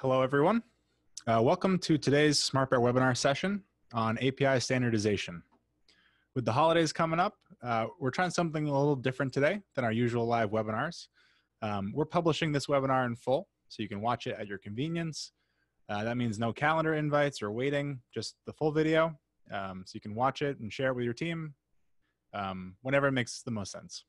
Hello, everyone. Uh, welcome to today's SmartBear webinar session on API standardization. With the holidays coming up, uh, we're trying something a little different today than our usual live webinars. Um, we're publishing this webinar in full, so you can watch it at your convenience. Uh, that means no calendar invites or waiting, just the full video. Um, so you can watch it and share it with your team um, whenever it makes the most sense.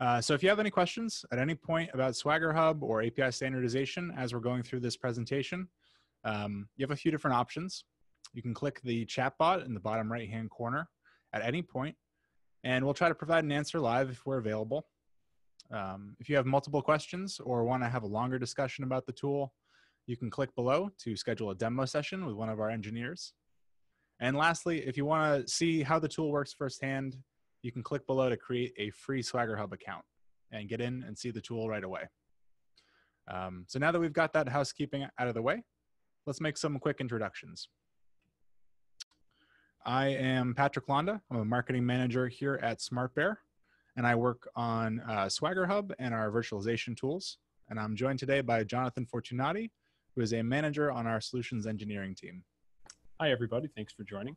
Uh, so if you have any questions at any point about Swagger Hub or API standardization as we're going through this presentation, um, you have a few different options. You can click the chat bot in the bottom right hand corner at any point, and we'll try to provide an answer live if we're available. Um, if you have multiple questions or want to have a longer discussion about the tool, you can click below to schedule a demo session with one of our engineers. And lastly, if you want to see how the tool works firsthand, you can click below to create a free Swagger Hub account and get in and see the tool right away. Um, so now that we've got that housekeeping out of the way, let's make some quick introductions. I am Patrick Londa. I'm a marketing manager here at SmartBear, and I work on uh, Swagger Hub and our virtualization tools. And I'm joined today by Jonathan Fortunati, who is a manager on our solutions engineering team. Hi, everybody. Thanks for joining.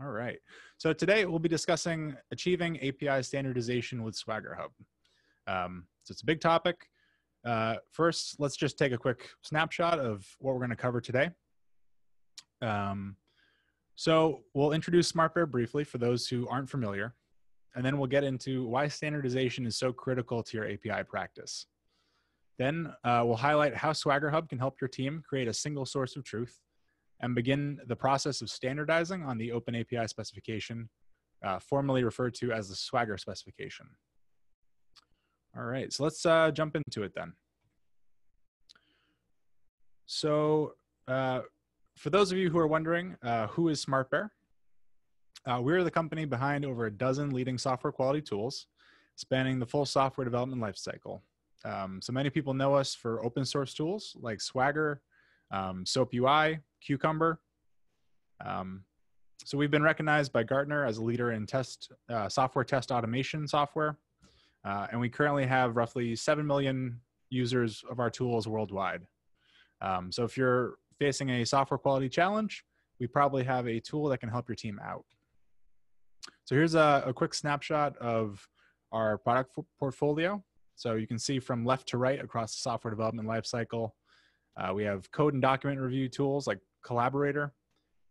All right. So today we'll be discussing achieving API standardization with Swagger Hub. Um, so it's a big topic. Uh, first, let's just take a quick snapshot of what we're going to cover today. Um, so we'll introduce SmartBear briefly for those who aren't familiar, and then we'll get into why standardization is so critical to your API practice. Then uh, we'll highlight how Swagger Hub can help your team create a single source of truth and begin the process of standardizing on the Open API specification, uh, referred to as the Swagger specification. All right, so let's uh, jump into it then. So uh, for those of you who are wondering, uh, who is SmartBear? Uh, we're the company behind over a dozen leading software quality tools spanning the full software development lifecycle. Um, so many people know us for open source tools like Swagger, um, SOAP UI, Cucumber. Um, so we've been recognized by Gartner as a leader in test uh, software test automation software, uh, and we currently have roughly seven million users of our tools worldwide. Um, so if you're facing a software quality challenge, we probably have a tool that can help your team out. So here's a, a quick snapshot of our product portfolio. So you can see from left to right across the software development lifecycle, uh, we have code and document review tools like Collaborator,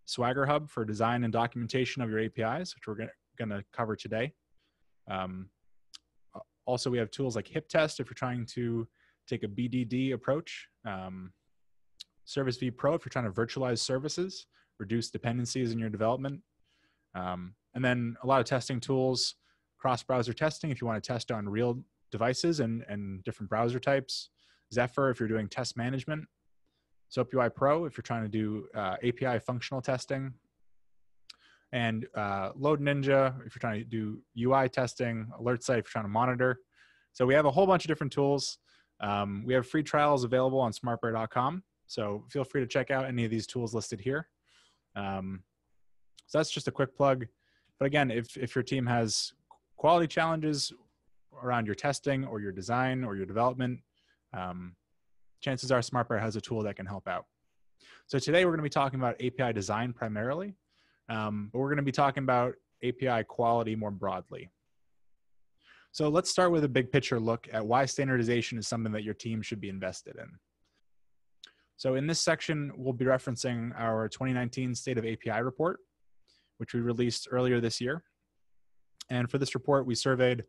Swagger Hub for design and documentation of your APIs, which we're going to cover today. Um, also, we have tools like Hip Test if you're trying to take a BDD approach. Um, Service V Pro if you're trying to virtualize services, reduce dependencies in your development. Um, and then a lot of testing tools, cross-browser testing if you want to test on real devices and, and different browser types. Zephyr if you're doing test management. SOAP UI Pro if you're trying to do uh, API functional testing. And uh, Load Ninja if you're trying to do UI testing, AlertSite if you're trying to monitor. So we have a whole bunch of different tools. Um, we have free trials available on smartbear.com. So feel free to check out any of these tools listed here. Um, so that's just a quick plug. But again, if, if your team has quality challenges around your testing or your design or your development, um, chances are SmartBear has a tool that can help out. So today we're going to be talking about API design primarily, um, but we're going to be talking about API quality more broadly. So let's start with a big picture look at why standardization is something that your team should be invested in. So in this section, we'll be referencing our 2019 State of API report, which we released earlier this year. And for this report, we surveyed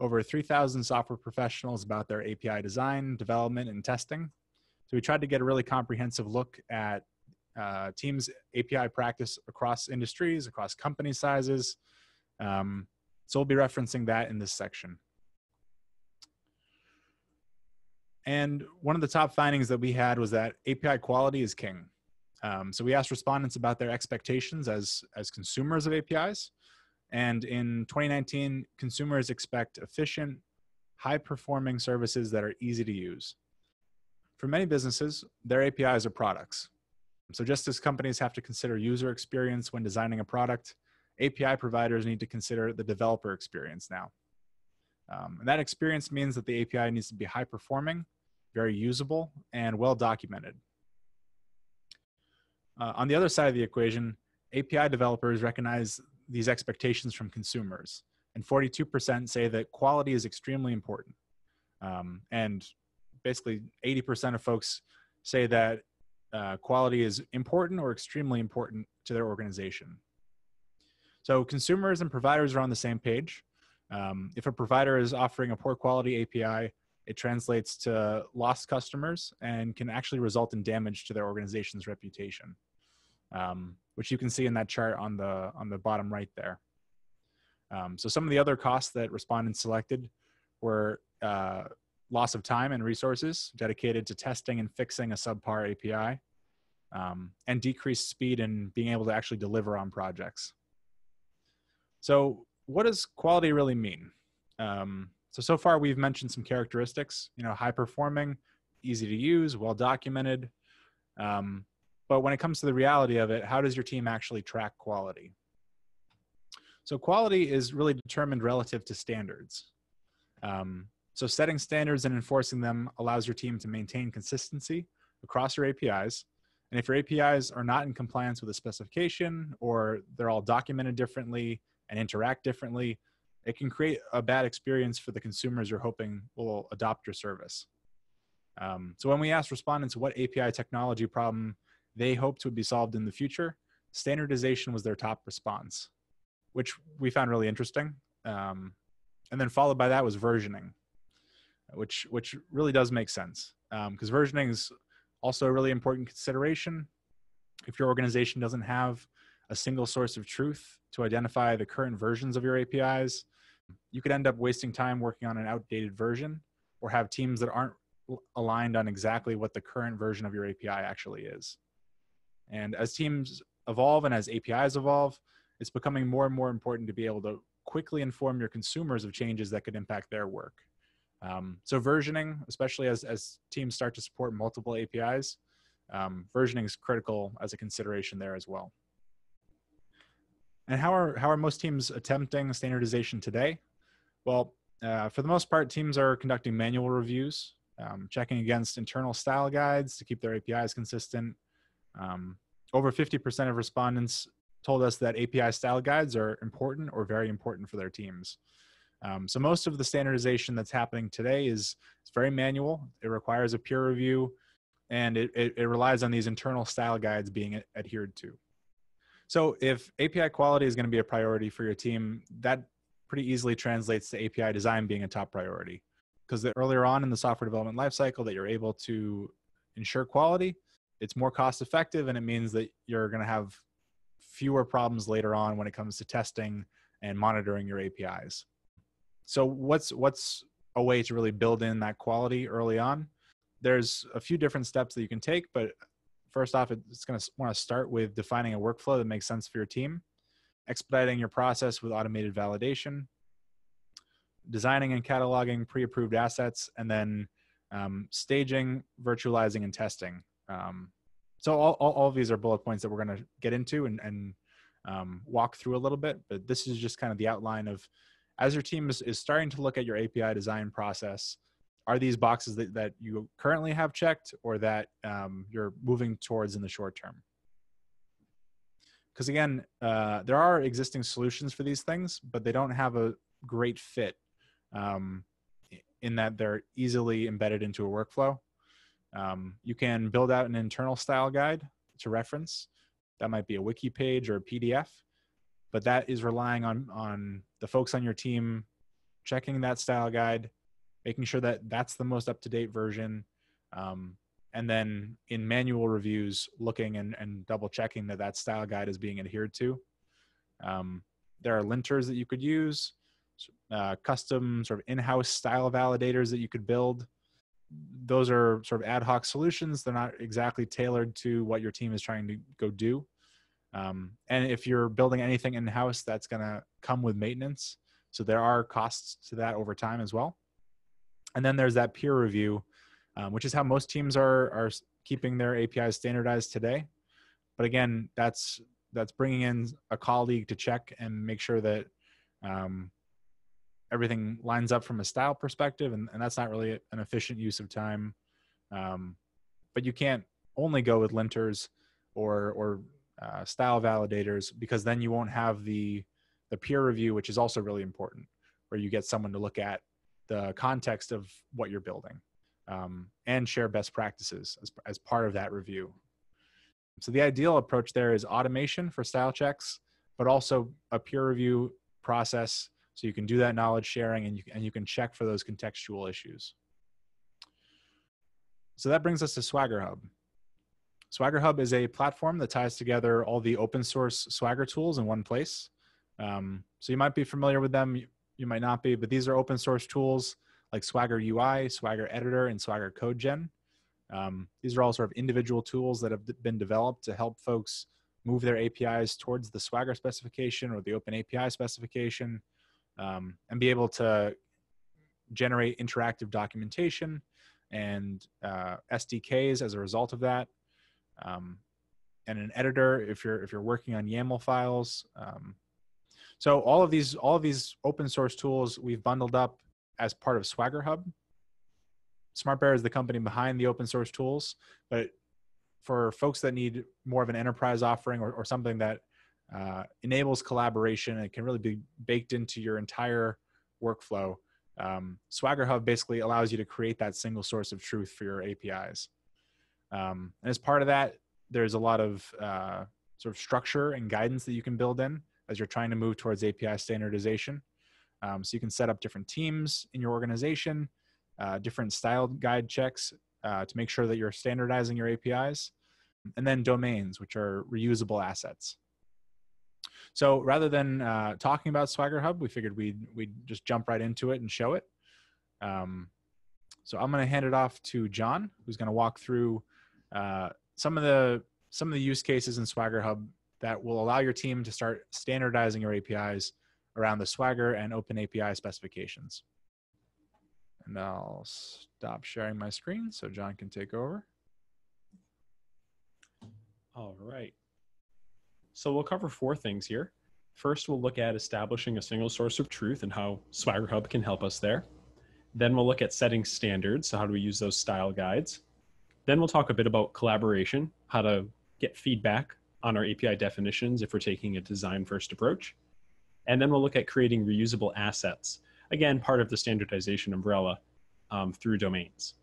over 3,000 software professionals about their API design, development, and testing. So we tried to get a really comprehensive look at uh, teams' API practice across industries, across company sizes. Um, so we'll be referencing that in this section. And one of the top findings that we had was that API quality is king. Um, so we asked respondents about their expectations as, as consumers of APIs. And in 2019, consumers expect efficient, high performing services that are easy to use. For many businesses, their APIs are products. So, just as companies have to consider user experience when designing a product, API providers need to consider the developer experience now. Um, and that experience means that the API needs to be high performing very usable, and well documented. Uh, on the other side of the equation, API developers recognize these expectations from consumers, and 42% say that quality is extremely important. Um, and basically, 80% of folks say that uh, quality is important or extremely important to their organization. So, consumers and providers are on the same page. Um, if a provider is offering a poor quality API, it translates to lost customers and can actually result in damage to their organization's reputation, um, which you can see in that chart on the on the bottom right there. Um, so some of the other costs that respondents selected were uh, loss of time and resources dedicated to testing and fixing a subpar API, um, and decreased speed in being able to actually deliver on projects. So what does quality really mean? Um, so so far we've mentioned some characteristics. You know, high performing, easy to use, well documented. Um, but when it comes to the reality of it, how does your team actually track quality? So quality is really determined relative to standards. Um, so setting standards and enforcing them allows your team to maintain consistency across your APIs. And if your APIs are not in compliance with a specification or they're all documented differently and interact differently, it can create a bad experience for the consumers you're hoping will adopt your service. Um, so when we asked respondents what API technology problem they hoped would be solved in the future, standardization was their top response, which we found really interesting. Um, and then followed by that was versioning, which which really does make sense because um, versioning is also a really important consideration. If your organization doesn't have a single source of truth to identify the current versions of your APIs, you could end up wasting time working on an outdated version or have teams that aren't aligned on exactly what the current version of your API actually is. And as teams evolve and as APIs evolve, it's becoming more and more important to be able to quickly inform your consumers of changes that could impact their work. Um, so versioning, especially as, as teams start to support multiple APIs, um, versioning is critical as a consideration there as well. And how are how are most teams attempting standardization today? Well, uh, for the most part, teams are conducting manual reviews, um, checking against internal style guides to keep their APIs consistent. Um, over 50% of respondents told us that API style guides are important or very important for their teams. Um, so most of the standardization that's happening today is it's very manual. It requires a peer review, and it, it, it relies on these internal style guides being adhered to. So if API quality is going to be a priority for your team, that pretty easily translates to API design being a top priority. Because the earlier on in the software development lifecycle that you're able to ensure quality, it's more cost effective and it means that you're going to have fewer problems later on when it comes to testing and monitoring your APIs. So what's what's a way to really build in that quality early on? There's a few different steps that you can take, but First off, it's going to want to start with defining a workflow that makes sense for your team, expediting your process with automated validation, designing and cataloging pre-approved assets, and then um, staging, virtualizing, and testing. Um, so all, all, all, of these are bullet points that we're going to get into and, and um, walk through a little bit, but this is just kind of the outline of as your team is, is starting to look at your API design process, are these boxes that, that you currently have checked or that um, you're moving towards in the short term? Because again, uh, there are existing solutions for these things, but they don't have a great fit um, in that they're easily embedded into a workflow. Um, you can build out an internal style guide to reference. That might be a wiki page or a PDF, but that is relying on on the folks on your team checking that style guide, making sure that that's the most up to date version. Um, and then in manual reviews, looking and, and double checking that that style guide is being adhered to. Um, there are linters that you could use, uh, custom sort of in-house style validators that you could build. Those are sort of ad hoc solutions. They're not exactly tailored to what your team is trying to go do. Um, and if you're building anything in-house, that's going to come with maintenance. So there are costs to that over time as well. And then there's that peer review, um, which is how most teams are are keeping their APIs standardized today. But again, that's that's bringing in a colleague to check and make sure that um, everything lines up from a style perspective, and, and that's not really an efficient use of time. Um, but you can't only go with linters or or uh, style validators because then you won't have the the peer review, which is also really important, where you get someone to look at the context of what you're building um, and share best practices as, as part of that review. So the ideal approach there is automation for style checks, but also a peer review process so you can do that knowledge sharing and you, and you can check for those contextual issues. So that brings us to Swagger Hub. Swagger Hub is a platform that ties together all the open source Swagger tools in one place. Um, so you might be familiar with them, you, might not be, but these are open source tools like Swagger UI, Swagger Editor, and Swagger CodeGen. Um, these are all sort of individual tools that have been developed to help folks move their APIs towards the Swagger specification or the Open API specification um, and be able to generate interactive documentation and uh, SDKs as a result of that. Um, and an editor if you're if you're working on YAML files. Um, so all of these all of these open source tools we've bundled up as part of Swagger Hub. SmartBear is the company behind the open source tools, but for folks that need more of an enterprise offering or, or something that uh, enables collaboration and can really be baked into your entire workflow, um, Swagger Hub basically allows you to create that single source of truth for your APIs. Um, and as part of that, there's a lot of uh, sort of structure and guidance that you can build in as you're trying to move towards API standardization. Um, so you can set up different teams in your organization, uh, different style guide checks uh, to make sure that you're standardizing your APIs, and then domains, which are reusable assets. So rather than uh, talking about Swagger Hub, we figured we'd we'd just jump right into it and show it. Um, so I'm going to hand it off to John, who's going to walk through uh, some of the some of the use cases in Swagger Hub that will allow your team to start standardizing your APIs around the Swagger and Open API specifications. And I'll stop sharing my screen so John can take over. All right. So we'll cover four things here. First, we'll look at establishing a single source of truth and how Swagger Hub can help us there. Then we'll look at setting standards. So how do we use those style guides? Then we'll talk a bit about collaboration, how to get feedback on our API definitions if we're taking a design first approach. And then we'll look at creating reusable assets. Again, part of the standardization umbrella um, through domains.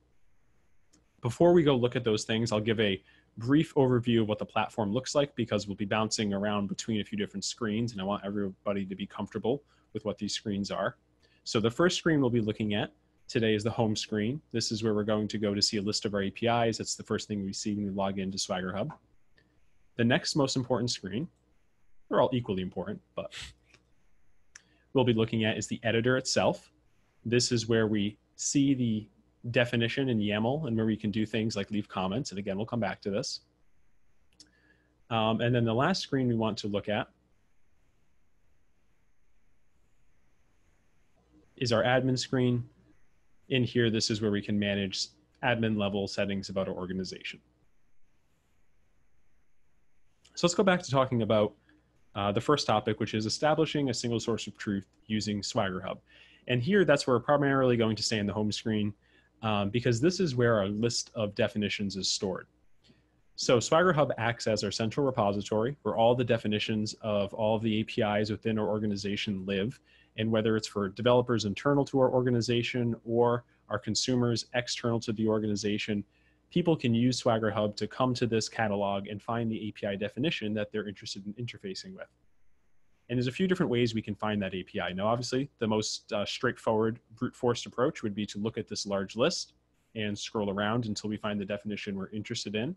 Before we go look at those things, I'll give a brief overview of what the platform looks like because we'll be bouncing around between a few different screens and I want everybody to be comfortable with what these screens are. So the first screen we'll be looking at today is the home screen. This is where we're going to go to see a list of our APIs. That's the first thing we see when we log into Swagger Hub. The next most important screen, they're all equally important, but we'll be looking at is the editor itself. This is where we see the definition in YAML and where we can do things like leave comments. And again, we'll come back to this. Um, and then the last screen we want to look at is our admin screen. In here, this is where we can manage admin level settings about our organization. So let's go back to talking about uh, the first topic, which is establishing a single source of truth using Swagger Hub. And here, that's where we're primarily going to stay in the home screen um, because this is where our list of definitions is stored. So Swagger Hub acts as our central repository where all the definitions of all of the APIs within our organization live. And whether it's for developers internal to our organization or our consumers external to the organization, people can use Swagger Hub to come to this catalog and find the API definition that they're interested in interfacing with. And there's a few different ways we can find that API. Now, obviously, the most uh, straightforward brute force approach would be to look at this large list and scroll around until we find the definition we're interested in.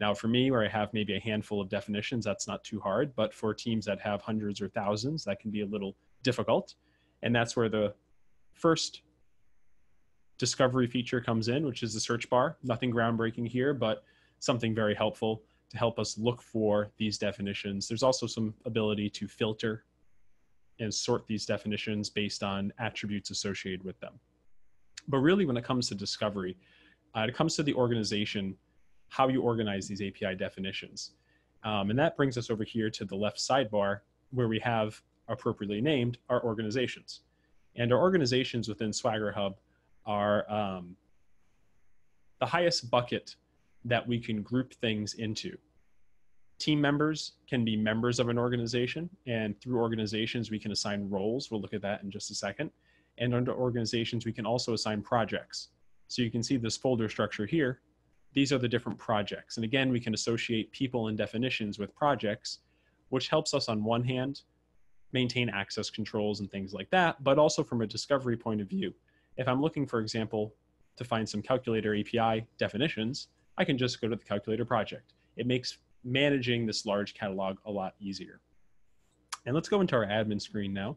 Now, for me, where I have maybe a handful of definitions, that's not too hard. But for teams that have hundreds or thousands, that can be a little difficult. And that's where the first discovery feature comes in, which is the search bar. Nothing groundbreaking here, but something very helpful to help us look for these definitions. There's also some ability to filter and sort these definitions based on attributes associated with them. But really, when it comes to discovery, uh, it comes to the organization, how you organize these API definitions. Um, and that brings us over here to the left sidebar where we have appropriately named our organizations. And our organizations within Swagger Hub are um, the highest bucket that we can group things into. Team members can be members of an organization, and through organizations, we can assign roles. We'll look at that in just a second. And under organizations, we can also assign projects. So you can see this folder structure here. These are the different projects. And again, we can associate people and definitions with projects, which helps us on one hand maintain access controls and things like that, but also from a discovery point of view. If I'm looking, for example, to find some calculator API definitions, I can just go to the calculator project. It makes managing this large catalog a lot easier. And let's go into our admin screen now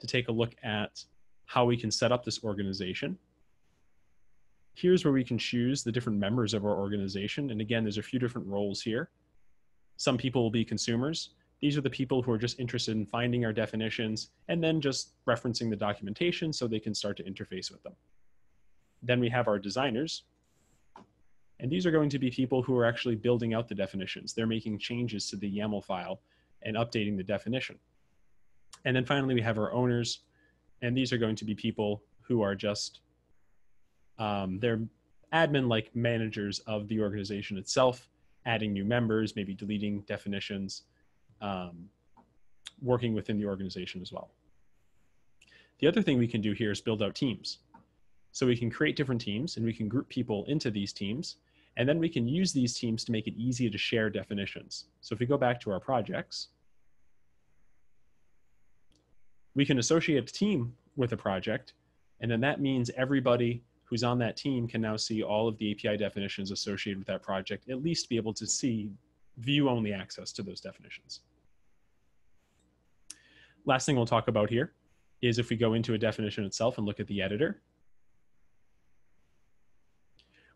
to take a look at how we can set up this organization. Here's where we can choose the different members of our organization. And again, there's a few different roles here. Some people will be consumers. These are the people who are just interested in finding our definitions and then just referencing the documentation so they can start to interface with them. Then we have our designers. And these are going to be people who are actually building out the definitions. They're making changes to the YAML file and updating the definition. And then finally, we have our owners. And these are going to be people who are just, um, they're admin like managers of the organization itself, adding new members, maybe deleting definitions, um, working within the organization as well. The other thing we can do here is build out teams. So we can create different teams and we can group people into these teams. And then we can use these teams to make it easy to share definitions. So if we go back to our projects, we can associate a team with a project. And then that means everybody who's on that team can now see all of the API definitions associated with that project, at least be able to see view only access to those definitions. Last thing we'll talk about here is if we go into a definition itself and look at the editor.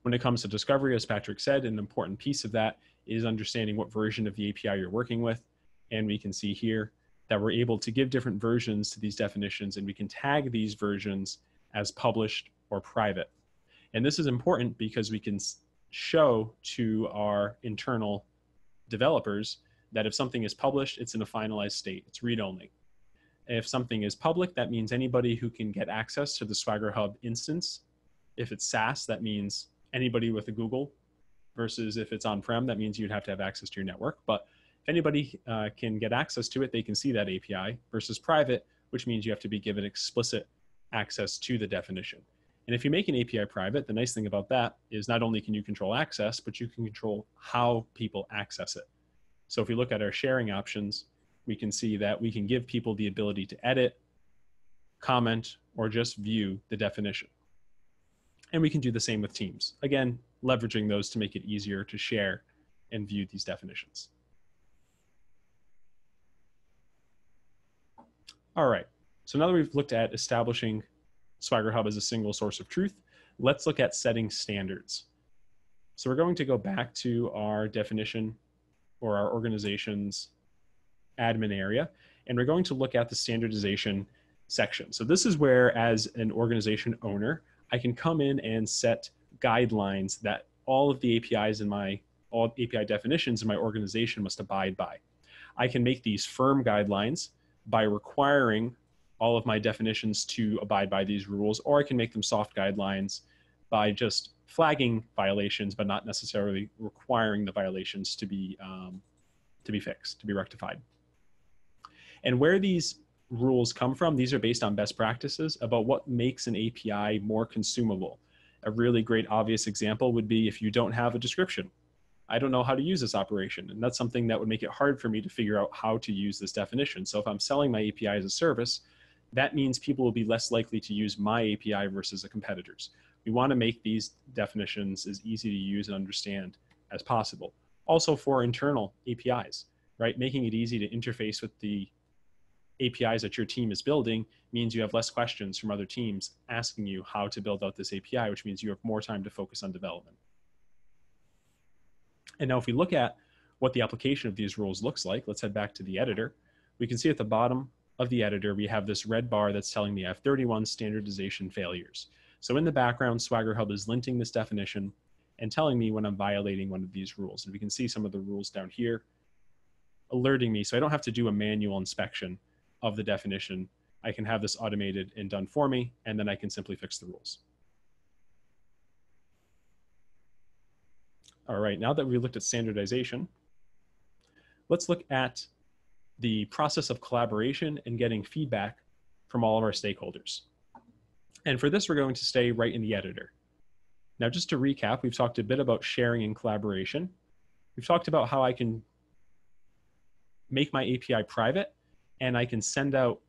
When it comes to discovery, as Patrick said, an important piece of that is understanding what version of the API you're working with. And we can see here that we're able to give different versions to these definitions and we can tag these versions as published or private. And this is important because we can show to our internal developers that if something is published, it's in a finalized state, it's read only. If something is public, that means anybody who can get access to the Swagger Hub instance. If it's SaaS, that means anybody with a Google, versus if it's on prem, that means you'd have to have access to your network. But if anybody uh, can get access to it, they can see that API, versus private, which means you have to be given explicit access to the definition. And if you make an API private, the nice thing about that is not only can you control access, but you can control how people access it. So if we look at our sharing options, we can see that we can give people the ability to edit, comment, or just view the definition. And we can do the same with teams. Again, leveraging those to make it easier to share and view these definitions. All right, so now that we've looked at establishing Swagger Hub as a single source of truth, let's look at setting standards. So we're going to go back to our definition or our organization's admin area, and we're going to look at the standardization section. So this is where, as an organization owner, I can come in and set guidelines that all of the APIs in my all API definitions in my organization must abide by. I can make these firm guidelines by requiring all of my definitions to abide by these rules, or I can make them soft guidelines by just flagging violations, but not necessarily requiring the violations to be um, to be fixed, to be rectified. And where these rules come from, these are based on best practices about what makes an API more consumable. A really great obvious example would be if you don't have a description. I don't know how to use this operation. And that's something that would make it hard for me to figure out how to use this definition. So if I'm selling my API as a service, that means people will be less likely to use my API versus a competitor's. We want to make these definitions as easy to use and understand as possible. Also for internal APIs, right? Making it easy to interface with the APIs that your team is building means you have less questions from other teams asking you how to build out this API, which means you have more time to focus on development. And now if we look at what the application of these rules looks like, let's head back to the editor. We can see at the bottom of the editor, we have this red bar that's telling me F31 standardization failures. So in the background, Swagger Hub is linting this definition and telling me when I'm violating one of these rules. And we can see some of the rules down here alerting me so I don't have to do a manual inspection of the definition. I can have this automated and done for me, and then I can simply fix the rules. All right, now that we looked at standardization, let's look at the process of collaboration and getting feedback from all of our stakeholders. And for this, we're going to stay right in the editor. Now, just to recap, we've talked a bit about sharing and collaboration. We've talked about how I can make my API private and I can send out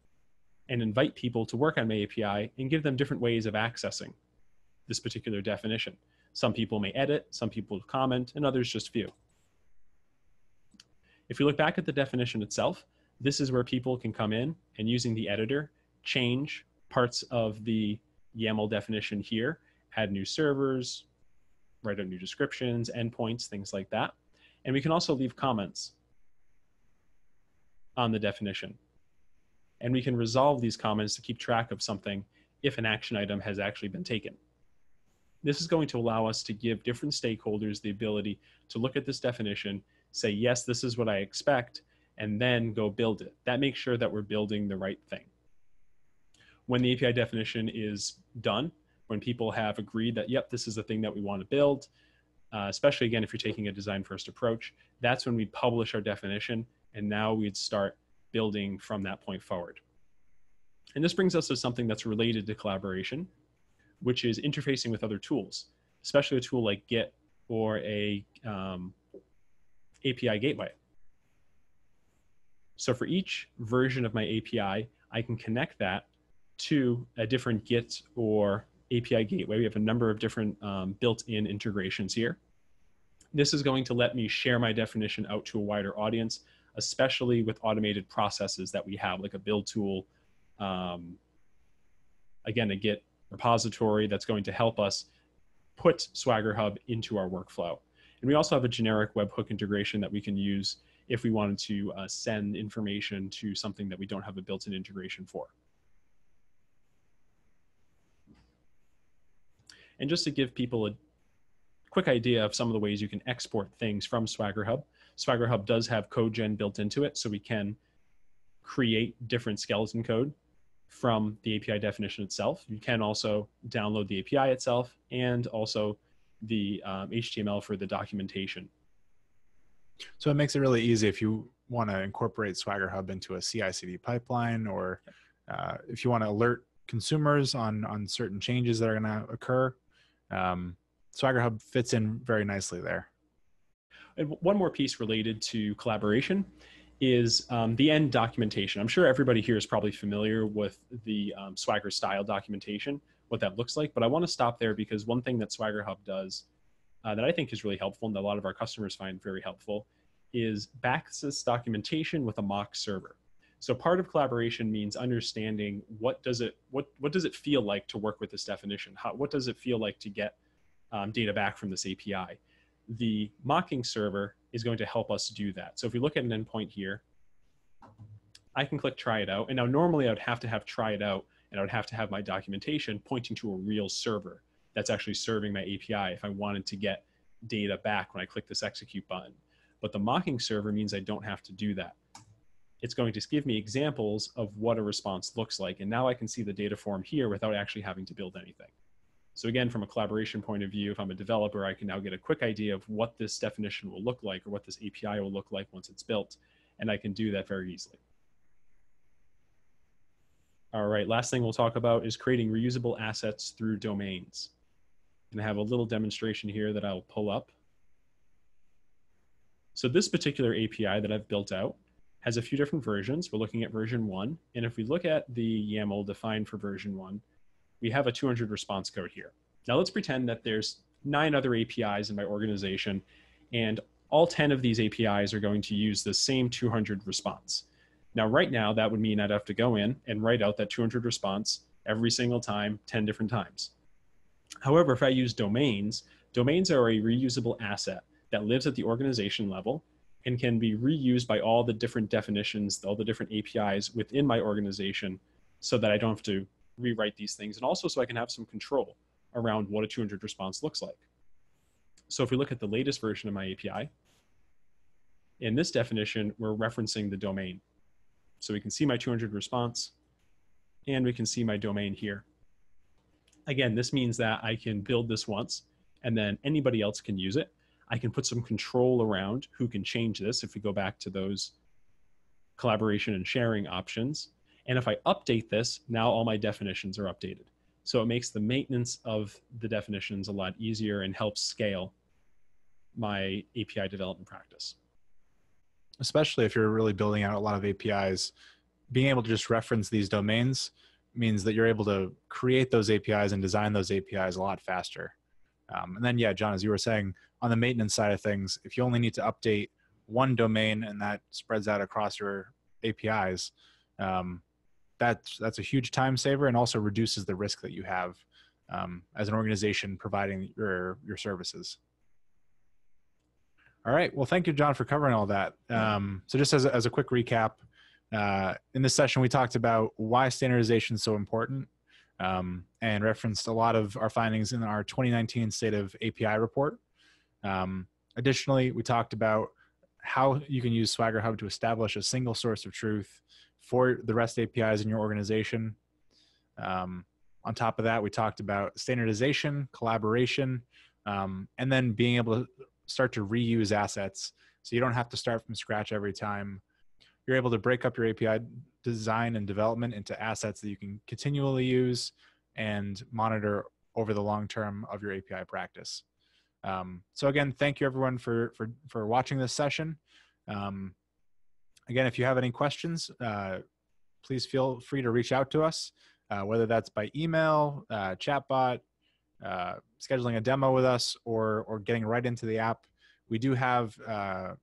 and invite people to work on my API and give them different ways of accessing this particular definition. Some people may edit, some people comment, and others just view. If we look back at the definition itself, this is where people can come in and using the editor, change parts of the YAML definition here, add new servers, write out new descriptions, endpoints, things like that. And we can also leave comments on the definition. And we can resolve these comments to keep track of something if an action item has actually been taken. This is going to allow us to give different stakeholders the ability to look at this definition, say, yes, this is what I expect, and then go build it. That makes sure that we're building the right thing. When the API definition is done, when people have agreed that, yep, this is the thing that we want to build, uh, especially again, if you're taking a design first approach, that's when we publish our definition. And now we'd start building from that point forward. And this brings us to something that's related to collaboration, which is interfacing with other tools, especially a tool like Git or a um, API gateway. So for each version of my API, I can connect that to a different Git or API gateway. We have a number of different um, built-in integrations here. This is going to let me share my definition out to a wider audience, especially with automated processes that we have, like a build tool, um, again, a Git repository that's going to help us put Swagger Hub into our workflow. And we also have a generic webhook integration that we can use if we wanted to uh, send information to something that we don't have a built-in integration for. And just to give people a quick idea of some of the ways you can export things from Swagger Hub, Swagger Hub does have CodeGen built into it, so we can create different skeleton code from the API definition itself. You can also download the API itself and also the um, HTML for the documentation. So it makes it really easy if you want to incorporate Swagger Hub into a CI/CD pipeline, or uh, if you want to alert consumers on on certain changes that are going to occur. Um, Swagger Hub fits in very nicely there. And one more piece related to collaboration is um, the end documentation. I'm sure everybody here is probably familiar with the um, Swagger style documentation, what that looks like. But I want to stop there because one thing that Swagger Hub does uh, that I think is really helpful and that a lot of our customers find very helpful is backs this documentation with a mock server. So part of collaboration means understanding what does it what what does it feel like to work with this definition? How, what does it feel like to get um, data back from this API? The mocking server is going to help us do that. So if we look at an endpoint here, I can click try it out. And now normally I would have to have try it out and I would have to have my documentation pointing to a real server that's actually serving my API if I wanted to get data back when I click this execute button. But the mocking server means I don't have to do that. It's going to give me examples of what a response looks like. And now I can see the data form here without actually having to build anything. So again, from a collaboration point of view, if I'm a developer, I can now get a quick idea of what this definition will look like or what this API will look like once it's built. And I can do that very easily. All right, last thing we'll talk about is creating reusable assets through domains. And I have a little demonstration here that I'll pull up. So this particular API that I've built out has a few different versions. We're looking at version one. And if we look at the YAML defined for version one, we have a 200 response code here. Now let's pretend that there's nine other APIs in my organization and all 10 of these APIs are going to use the same 200 response. Now, right now, that would mean I'd have to go in and write out that 200 response every single time, 10 different times. However, if I use domains, domains are a reusable asset that lives at the organization level and can be reused by all the different definitions, all the different APIs within my organization so that I don't have to rewrite these things. And also so I can have some control around what a 200 response looks like. So if we look at the latest version of my API, in this definition, we're referencing the domain. So we can see my 200 response and we can see my domain here. Again, this means that I can build this once and then anybody else can use it. I can put some control around who can change this if we go back to those collaboration and sharing options. And if I update this, now all my definitions are updated. So it makes the maintenance of the definitions a lot easier and helps scale my API development practice. Especially if you're really building out a lot of APIs, being able to just reference these domains means that you're able to create those APIs and design those APIs a lot faster. Um, and then, yeah, John, as you were saying, on the maintenance side of things, if you only need to update one domain and that spreads out across your APIs, um, that's that's a huge time saver and also reduces the risk that you have um, as an organization providing your your services. All right. Well, thank you, John, for covering all that. Um, so, just as a, as a quick recap, uh, in this session, we talked about why standardization is so important um, and referenced a lot of our findings in our 2019 State of API report. Um, additionally, we talked about how you can use Swagger Hub to establish a single source of truth for the REST APIs in your organization. Um, on top of that, we talked about standardization, collaboration, um, and then being able to start to reuse assets so you don't have to start from scratch every time. You're able to break up your API design and development into assets that you can continually use and monitor over the long term of your API practice. Um, so again, thank you everyone for for for watching this session. Um, again, if you have any questions, uh, please feel free to reach out to us, uh, whether that's by email, uh, chatbot, uh, scheduling a demo with us, or or getting right into the app. We do have uh,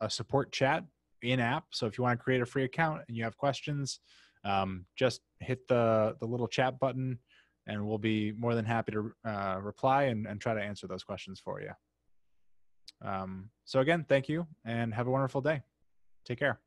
a support chat in app, so if you want to create a free account and you have questions, um, just hit the the little chat button and we'll be more than happy to uh, reply and, and try to answer those questions for you. Um, so again, thank you and have a wonderful day. Take care.